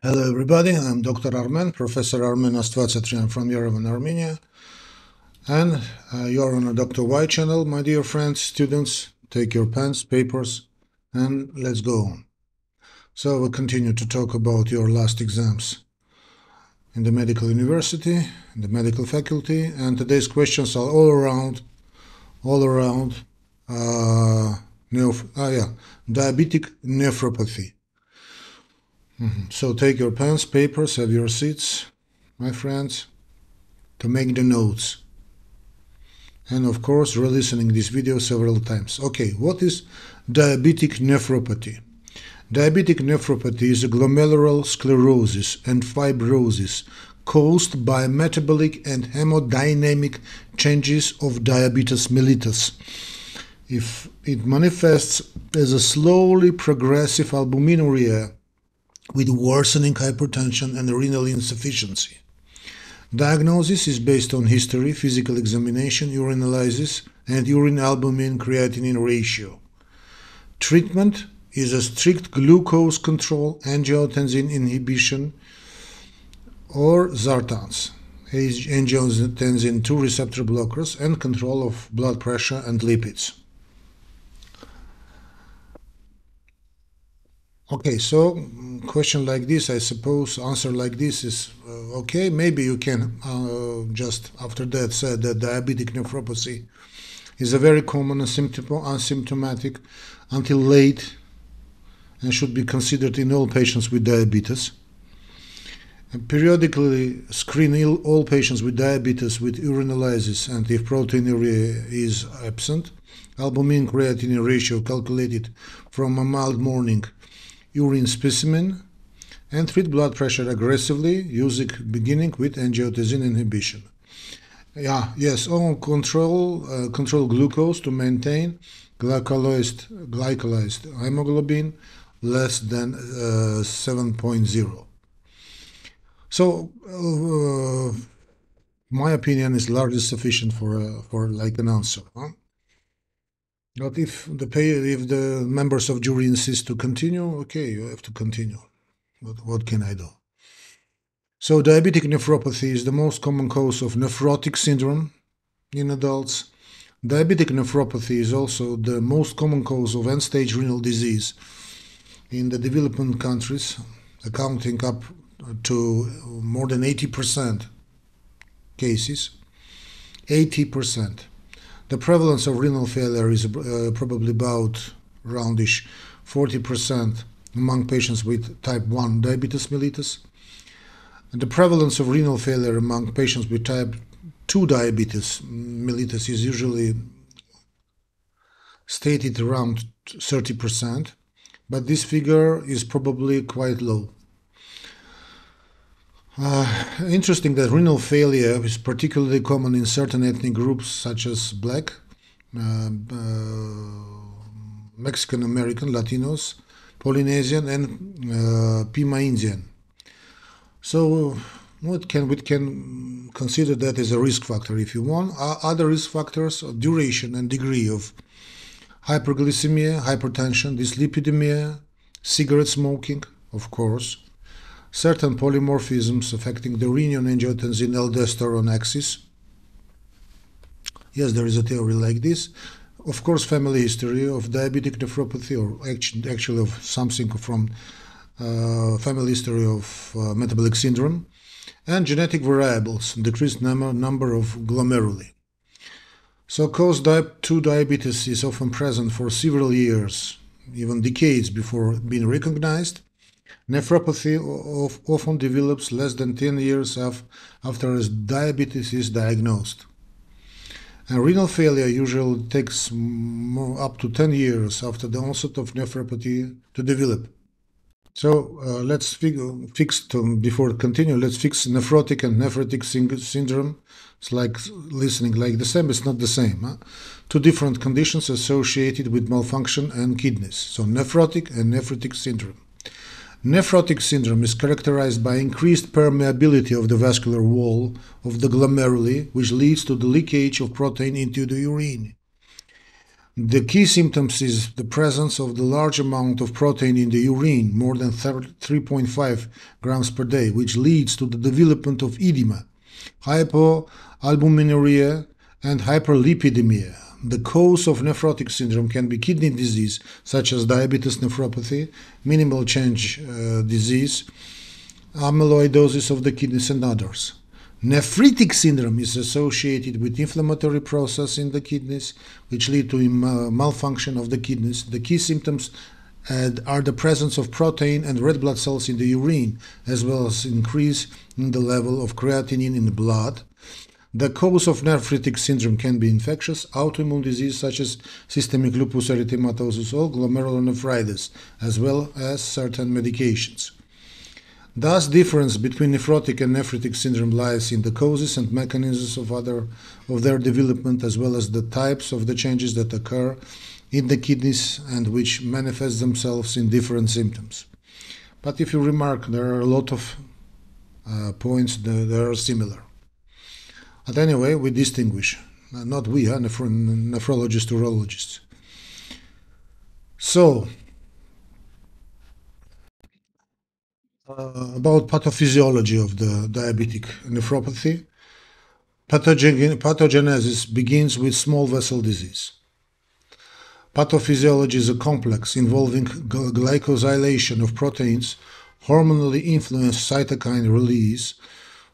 Hello, everybody. I'm Dr. Armen, Professor Armen Astvatsatryan from Yerevan, Armenia. And uh, you're on a Dr. Why channel, my dear friends, students. Take your pens, papers, and let's go on. So we'll continue to talk about your last exams in the medical university, in the medical faculty, and today's questions are all around, all around, uh, ah, yeah, diabetic nephropathy. Mhm. So take your pens, papers, have your seats, my friends, to make the notes. And of course, re-listening this video several times. Okay, what is diabetic nephropathy? Diabetic nephropathy is a glomerular sclerosis and fibrosis caused by metabolic and hemodynamic changes of diabetes mellitus. If it manifests as a slowly progressive albuminuria with worsening hypertension and renal insufficiency. Diagnosis is based on history, physical examination, urinalysis, and urine albumin creatinine ratio. Treatment is a strict glucose control, angiotensin inhibition, or Sartans, angiotensin 2 receptor blockers, and control of blood pressure and lipids. Okay, so question like this, I suppose, answer like this is uh, okay. Maybe you can uh, just after that say that diabetic nephropathy is a very common asymptomatic until late and should be considered in all patients with diabetes. And periodically screen all patients with diabetes with urinalysis and if proteinuria is absent, albumin creatinine ratio calculated from a mild morning urine specimen and treat blood pressure aggressively using beginning with angiotensin inhibition. Yeah, yes, all control uh, control glucose to maintain glycolyzed glycolyzed hemoglobin less than uh, 7.0. So, uh, my opinion is largely sufficient for uh, for like an answer. Huh? But if the pay, if the members of jury insist to continue, okay, you have to continue. What, what can I do? So diabetic nephropathy is the most common cause of nephrotic syndrome in adults. Diabetic nephropathy is also the most common cause of end-stage renal disease in the developing countries, accounting up to more than 80% cases. 80%. The prevalence of renal failure is uh, probably about roundish 40% among patients with type 1 diabetes mellitus. And the prevalence of renal failure among patients with type 2 diabetes mellitus is usually stated around 30%, but this figure is probably quite low. Uh, interesting that renal failure is particularly common in certain ethnic groups such as black, uh, uh, Mexican American, Latinos, Polynesian, and uh, Pima Indian. So what can we can consider that as a risk factor if you want. other risk factors are duration and degree of hyperglycemia, hypertension, dyslipidemia, cigarette smoking, of course, certain polymorphisms affecting the renin-angiotensin-aldosterone axis. Yes, there is a theory like this. Of course, family history of diabetic nephropathy, or actually of something from uh, family history of uh, metabolic syndrome, and genetic variables, decreased number, number of glomeruli. So, cause type 2 diabetes is often present for several years, even decades before being recognized, Nephropathy often develops less than 10 years after diabetes is diagnosed. And renal failure usually takes up to 10 years after the onset of nephropathy to develop. So uh, let's fix, to, before continue, let's fix nephrotic and nephritic syndrome. It's like listening like the same, it's not the same. Huh? Two different conditions associated with malfunction and kidneys. So nephrotic and nephritic syndrome. Nephrotic syndrome is characterized by increased permeability of the vascular wall of the glomeruli, which leads to the leakage of protein into the urine. The key symptoms is the presence of the large amount of protein in the urine, more than 3.5 grams per day, which leads to the development of edema, hypoalbuminuria, and hyperlipidemia. The cause of nephrotic syndrome can be kidney disease, such as diabetes nephropathy, minimal change uh, disease, amyloidosis of the kidneys, and others. Nephritic syndrome is associated with inflammatory process in the kidneys, which lead to malfunction of the kidneys. The key symptoms uh, are the presence of protein and red blood cells in the urine, as well as increase in the level of creatinine in the blood. The cause of nephritic syndrome can be infectious, autoimmune disease such as systemic lupus erythematosus or glomerulonephritis, as well as certain medications. Thus, difference between nephrotic and nephritic syndrome lies in the causes and mechanisms of other of their development, as well as the types of the changes that occur in the kidneys and which manifest themselves in different symptoms. But if you remark, there are a lot of uh, points that, that, are similar. But anyway, we distinguish. Not we, uh, nephr nephrologists, urologists. So, uh, about pathophysiology of the diabetic nephropathy. Pathogen pathogenesis begins with small vessel disease. Pathophysiology is a complex involving glycosylation of proteins, hormonally influenced cytokine release,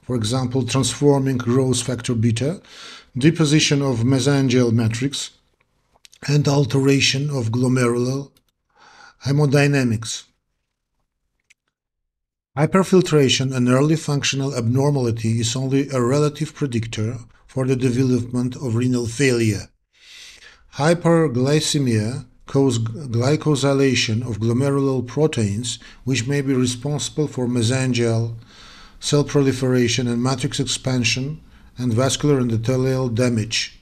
for example, transforming growth factor beta, deposition of mesangial matrix, and alteration of glomerular hemodynamics. Hyperfiltration, an early functional abnormality, is only a relative predictor for the development of renal failure. Hyperglycemia causes glycosylation of glomerular proteins, which may be responsible for mesangial cell proliferation and matrix expansion and vascular endothelial damage.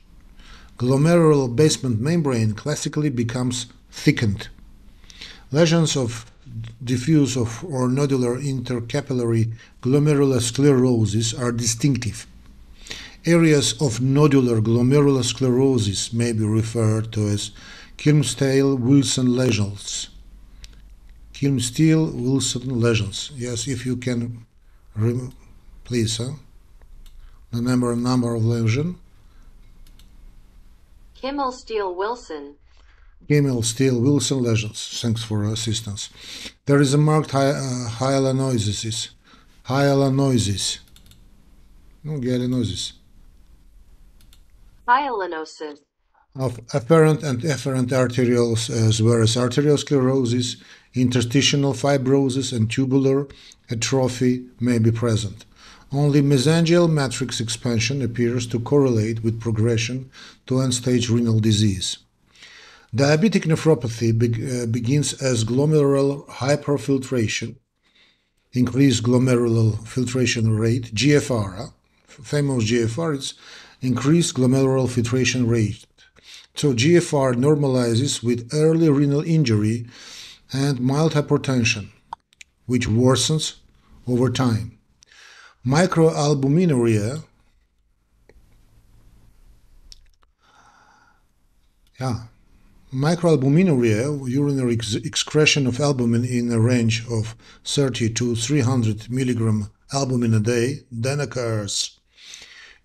Glomerular basement membrane classically becomes thickened. Lesions of diffuse of or nodular intercapillary glomerulosclerosis are distinctive. Areas of nodular glomerulosclerosis may be referred to as Kimmelstiel-Wilson lesions. Kimmelstiel-Wilson lesions. Yes, if you can, please, huh? The number number of lesion. Kimmelstiel-Wilson Kimmel, Steele, Wilson lesions. Thanks for assistance. There is a marked hy uh, hyalinosis. Hyalinosis. No, hyalinosis. Hyalinosis. Of afferent and efferent arterioles, as well as arteriosclerosis, interstitial fibrosis, and tubular atrophy may be present. Only mesangial matrix expansion appears to correlate with progression to end-stage renal disease. Diabetic nephropathy be uh, begins as glomerular hyperfiltration, increased glomerular filtration rate, GFR, famous GFR, it's increased glomerular filtration rate. So GFR normalizes with early renal injury and mild hypertension, which worsens over time. Microalbuminuria, yeah, Microalbuminuria, urinary ex excretion of albumin in a range of 30 to 300 milligram albumin a day, then occurs.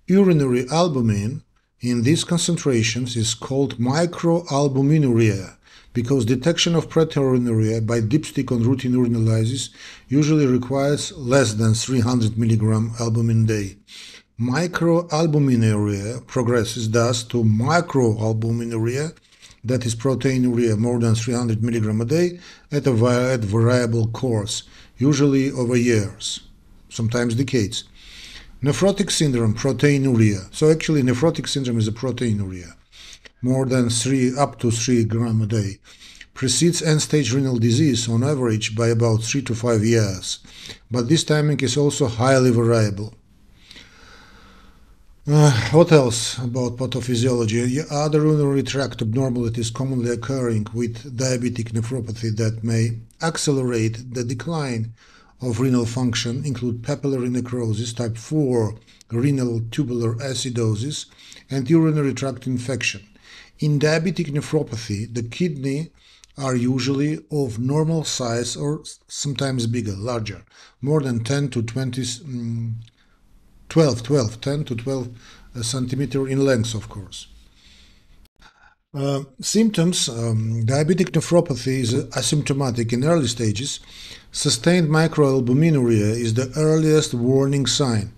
Urinary albumin in these concentrations is called microalbuminuria because detection of proteinuria by dipstick on routine urinalysis usually requires less than 300 milligram albumin day. Microalbuminuria progresses thus to macroalbuminuria that is proteinuria more than 300 milligram a day at a variable course, usually over years, sometimes decades. Nephrotic syndrome, proteinuria. So actually nephrotic syndrome is a proteinuria, more than 3 up to 3 gram a day. Precedes end-stage renal disease on average by about 3 to 5 years, but this timing is also highly variable. Uh, what else about pathophysiology? Other urinary tract abnormalities commonly occurring with diabetic nephropathy that may accelerate the decline of renal function include papillary necrosis, type 4 renal tubular acidosis, and urinary tract infection. In diabetic nephropathy, the kidney are usually of normal size or sometimes bigger, larger, more than 10 to 20, mm, 12, 12, 10 to 12 uh, centimeter in length, of course. Uh, symptoms um, diabetic nephropathy is asymptomatic in early stages. Sustained microalbuminuria is the earliest warning sign.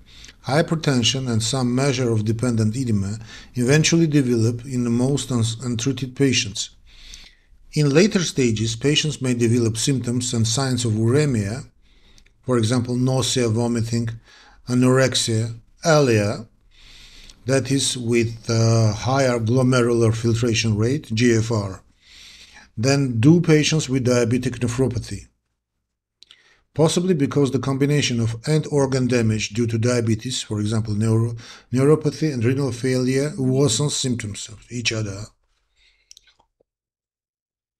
Hypertension and some measure of dependent edema eventually develop in the most untreated patients. In later stages, patients may develop symptoms and signs of uremia, for example, nausea, vomiting, anorexia, alia, that is with uh, higher glomerular filtration rate, GFR, than do patients with diabetic nephropathy. Possibly because the combination of end organ damage due to diabetes, for example, neuro, neuropathy and renal failure, worsens symptoms of each other.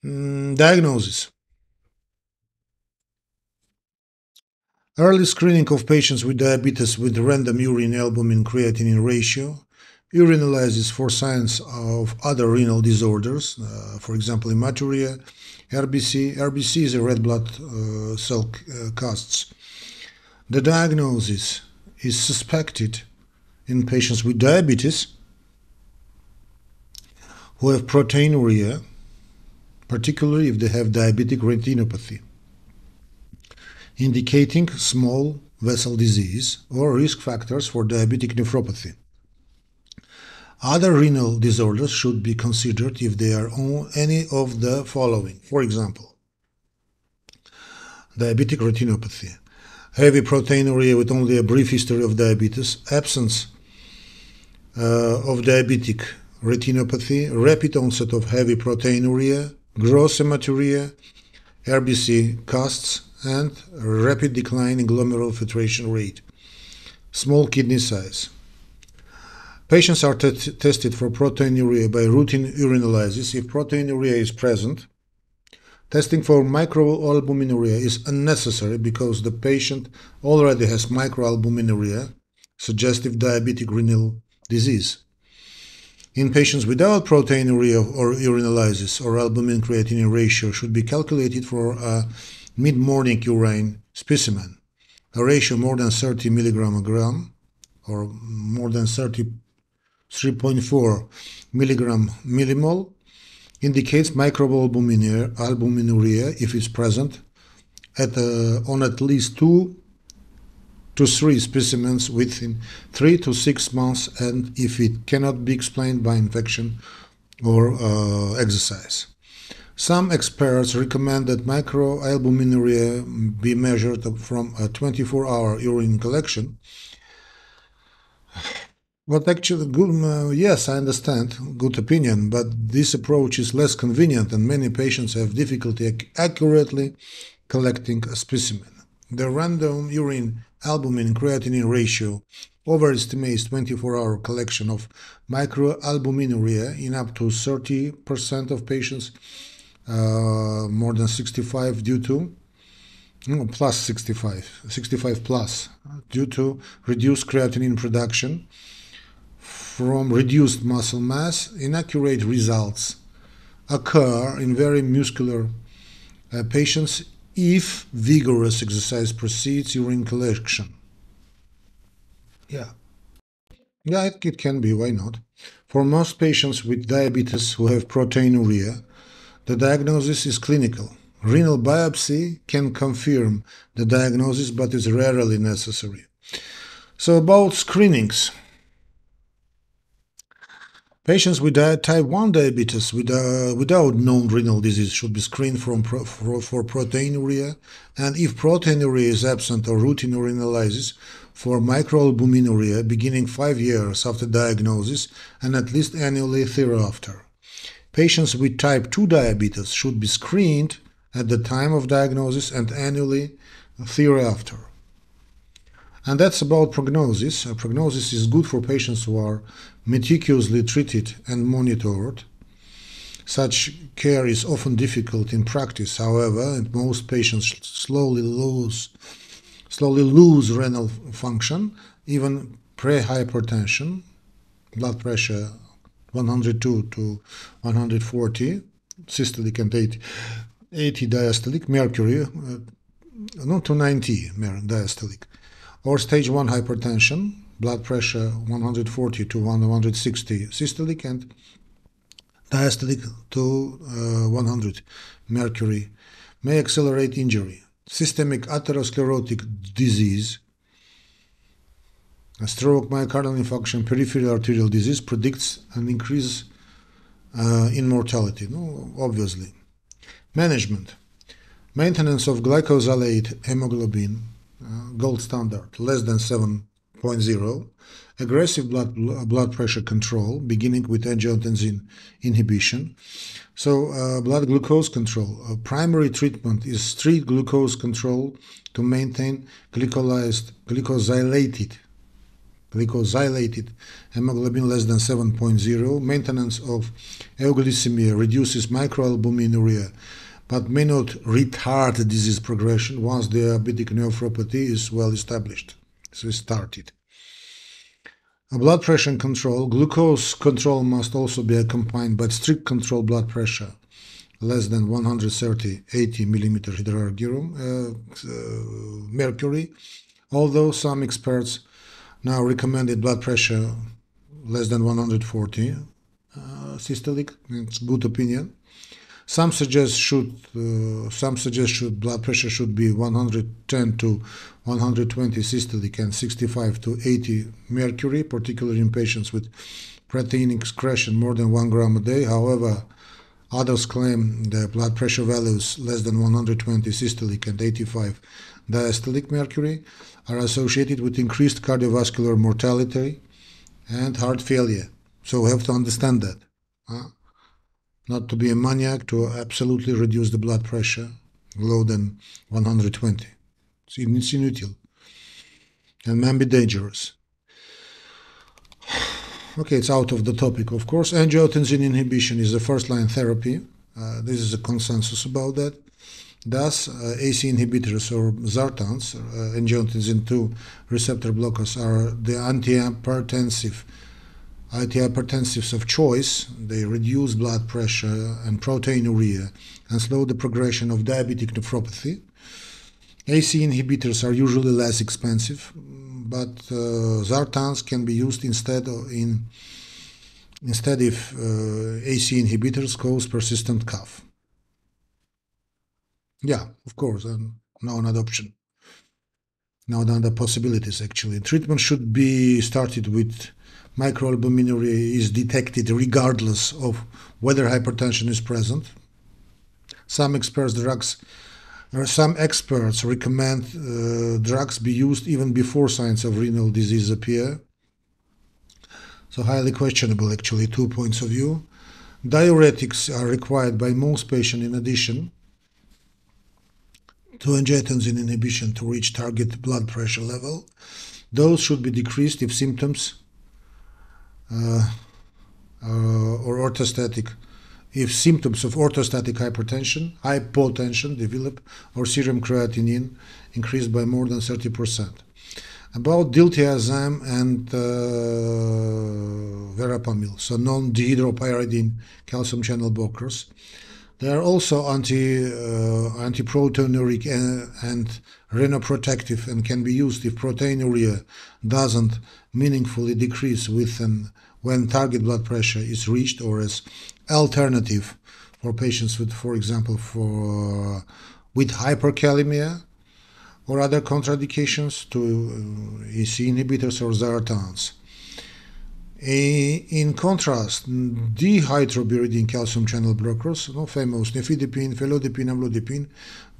Mm, diagnosis Early screening of patients with diabetes with random urine albumin creatinine ratio, urinalysis for signs of other renal disorders, uh, for example, hematuria, RBC. RBC is a red blood uh, cell uh, casts. The diagnosis is suspected in patients with diabetes who have proteinuria particularly if they have diabetic retinopathy, indicating small vessel disease or risk factors for diabetic nephropathy. Other renal disorders should be considered if they are on any of the following. For example, diabetic retinopathy, heavy proteinuria with only a brief history of diabetes, absence uh, of diabetic retinopathy, rapid onset of heavy proteinuria, gross hematuria, RBC casts, and rapid decline in glomerular filtration rate. Small kidney size. Patients are tested for proteinuria by routine urinalysis. If proteinuria is present, testing for microalbuminuria is unnecessary because the patient already has microalbuminuria, suggestive diabetic renal disease. In patients without proteinuria or urinalysis or albumin creatinine ratio should be calculated for a mid-morning urine specimen. A ratio more than 30 milligram a gram or more than 33.4 milligram millimole indicates microalbuminuria albuminuria if it's present at, uh, on at least two to three specimens within three to six months, and if it cannot be explained by infection or uh, exercise. Some experts recommend that microalbuminuria be measured from a 24 hour urine collection. But actually, good, uh, yes, I understand, good opinion, but this approach is less convenient and many patients have difficulty ac accurately collecting a specimen. The random urine albumin creatinine ratio overestimates 24-hour collection of microalbuminuria in up to 30% of patients, uh, more than 65 due to no, plus 65, 65 plus, due to reduced creatinine production from reduced muscle mass. Inaccurate results occur in very muscular uh, patients if vigorous exercise precedes urine collection. Yeah. Yeah, it, it can be, why not? For most patients with diabetes who have proteinuria, the diagnosis is clinical. Renal biopsy can confirm the diagnosis, but is rarely necessary. So about screenings. Patients with type 1 diabetes with, uh, without known renal disease should be screened from pro for, for, proteinuria, and if proteinuria is absent or routine urinalysis, for microalbuminuria beginning five years after diagnosis and at least annually thereafter. Patients with type 2 diabetes should be screened at the time of diagnosis and annually thereafter. And that's about prognosis. Prognosis is good for patients who are meticulously treated and monitored. Such care is often difficult in practice, however, and most patients slowly lose slowly lose renal function, even pre-hypertension, blood pressure 102 to 140 systolic and 80, 80 diastolic, mercury, uh, no, to 90 diastolic, or stage 1 hypertension, blood pressure 140 to 160 systolic and diastolic to uh, 100 mercury may accelerate injury. Systemic atherosclerotic disease, a stroke, myocardial infarction, peripheral arterial disease predicts an increase uh, in mortality, no, obviously. Management. Maintenance of glycosylate hemoglobin, uh, gold standard, less than 7.0. Aggressive blood, blood pressure control, beginning with angiotensin inhibition. So, uh, blood glucose control. Uh, primary treatment is strict glucose control to maintain glycolized, glycosylated glycosylated hemoglobin less than 7.0. Maintenance of euglycemia reduces microalbuminuria but may not retard disease progression once the diabetic nephropathy is well established. So we started. A blood pressure control, glucose control must also be accompanied by strict control blood pressure, less than 130 80 millimeter hydrargyrum uh, uh, mercury, although some experts now recommended blood pressure less than 140 uh, systolic. It's good opinion. Some suggest should uh, some suggest should blood pressure should be 110 to 120 systolic and 65 to 80 mercury, particularly in patients with protein excretion more than one gram a day. However, others claim the blood pressure values less than 120 systolic and 85 diastolic mercury are associated with increased cardiovascular mortality and heart failure. So we have to understand that. Huh? Not to be a maniac, to absolutely reduce the blood pressure lower than 120. It's inutile and may be dangerous. Okay, it's out of the topic, of course. Angiotensin inhibition is the first line therapy. Uh, this is a consensus about that. Thus, uh, ACE inhibitors or Sartans, uh, angiotensin 2 receptor blockers, are the antihypertensive antihypertensives of choice, they reduce blood pressure and proteinuria and slow the progression of diabetic nephropathy. ACE inhibitors are usually less expensive, but uh, Sartans can be used instead in instead if uh, ACE inhibitors cause persistent cough. Yeah, of course, and now another option. Now another possibilities actually. Treatment should be started with microalbuminuria is detected regardless of whether hypertension is present. Some experts drugs some experts recommend uh, drugs be used even before signs of renal disease appear. So highly questionable actually two points of view. Diuretics are required by most patients in addition to angiotensin inhibition to reach target blood pressure level. Those should be decreased if symptoms uh, uh, or orthostatic if symptoms of orthostatic hypertension, hypotension develop, or serum creatinine increased by more than 30%. About diltiazem and uh, verapamil, so non-dihydropyridine calcium channel blockers. They are also anti uh, antiproteinuric and, and renoprotective and can be used if proteinuria doesn't meaningfully decrease when target blood pressure is reached or as alternative for patients with, for example, for with hyperkalemia or other contraindications to uh, ACE inhibitors or Sartans. In contrast, dihydropyridine calcium channel blockers, no famous nifedipine, felodipine, amlodipine,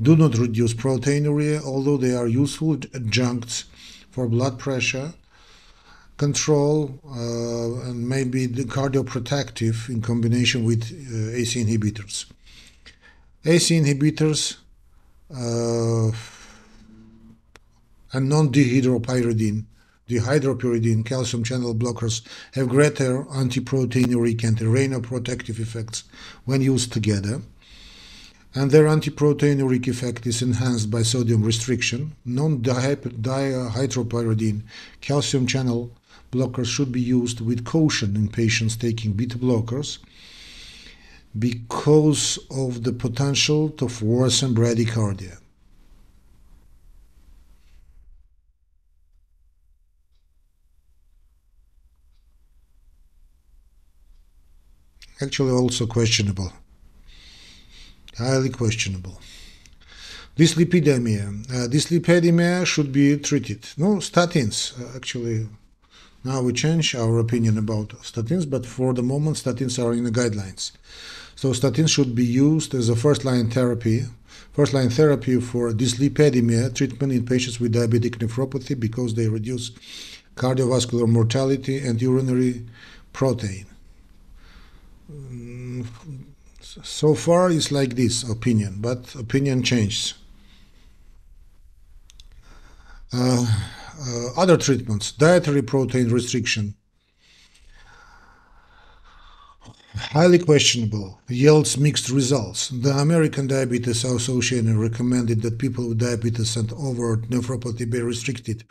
do not reduce proteinuria, although they are useful adjuncts for blood pressure control uh, and maybe the cardioprotective in combination with uh, ACE inhibitors. ACE inhibitors uh, and non-dihydropyridine dihydropyridine calcium channel blockers have greater antiproteinuric and renoprotective effects when used together. And their antiproteinuric effect is enhanced by sodium restriction. Non-dihydropyridine calcium channel blockers should be used with caution in patients taking beta blockers because of the potential to worsen bradycardia. Actually, also questionable. Highly questionable. Dyslipidemia. Uh, dyslipidemia should be treated. No, statins. Uh, actually, now we change our opinion about statins, but for the moment, statins are in the guidelines. So statins should be used as a first-line therapy, first-line therapy for dyslipidemia treatment in patients with diabetic nephropathy because they reduce cardiovascular mortality and urinary protein. Mm, so far, it's like this opinion, but opinion changes. Uh, uh, other treatments, dietary protein restriction, highly questionable, yields mixed results. The American Diabetes Association recommended that people with diabetes and overt nephropathy be restricted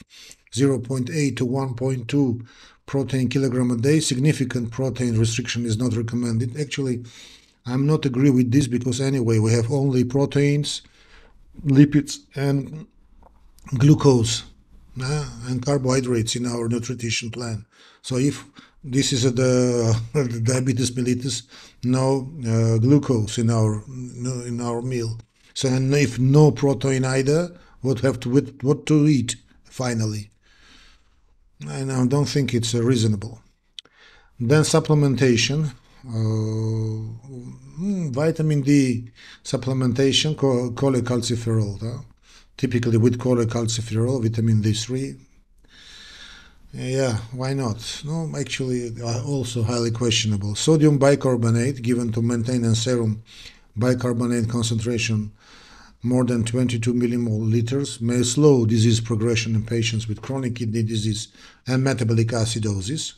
0.8 to 1.2 protein kilogram a day. Significant protein restriction is not recommended. Actually, I'm not agree with this because anyway we have only proteins, lipids, and glucose uh, and carbohydrates in our nutrition plan. So if this is the, the diabetes mellitus, no uh, glucose in our in our meal. So and if no protein either, what have to what to eat finally? I don't think it's uh, reasonable. Then supplementation, uh, vitamin D supplementation, cholecalciferol. Typically with cholecalciferol, vitamin D3. Yeah, why not? No, actually, uh, also highly questionable. Sodium bicarbonate given to maintain a serum bicarbonate concentration more than 22 millimole liters may slow disease progression in patients with chronic kidney disease and metabolic acidosis.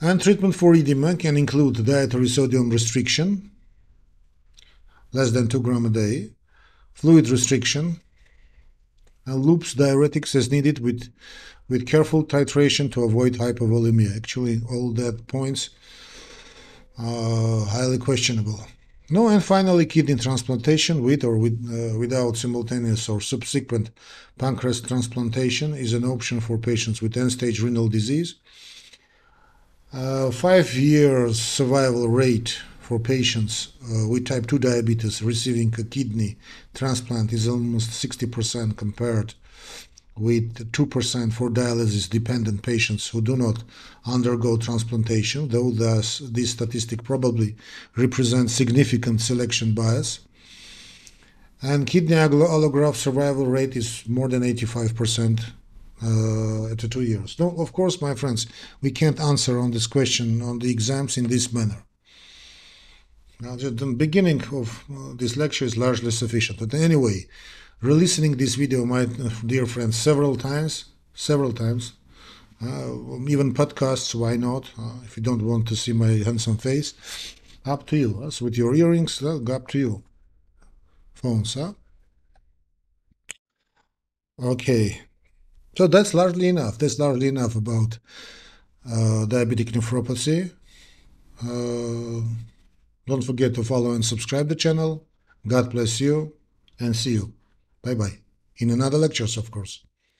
And treatment for edema can include dietary sodium restriction, less than 2 gram a day, fluid restriction, and loops diuretics as needed with, with careful titration to avoid hypovolemia. Actually, all that points are highly questionable. No, and finally, kidney transplantation with or with, uh, without simultaneous or subsequent pancreas transplantation is an option for patients with end-stage renal disease. Uh, five years survival rate for patients uh, with type 2 diabetes receiving a kidney transplant is almost 60% compared with 2% for dialysis dependent patients who do not undergo transplantation, though thus this statistic probably represents significant selection bias. And kidney allograft survival rate is more than 85% uh, at two years. No, of course, my friends, we can't answer on this question on the exams in this manner. Now, the beginning of uh, this lecture is largely sufficient. But anyway, re-listening this video, my dear friends, several times, several times, uh, even podcasts, why not? Uh, if you don't want to see my handsome face, up to you. As with your earrings, uh, up to you. Phones, huh? Okay. So that's largely enough. That's largely enough about uh, diabetic nephropathy. Uh, don't forget to follow and subscribe the channel. God bless you and see you. Bye bye. In another lectures, of course.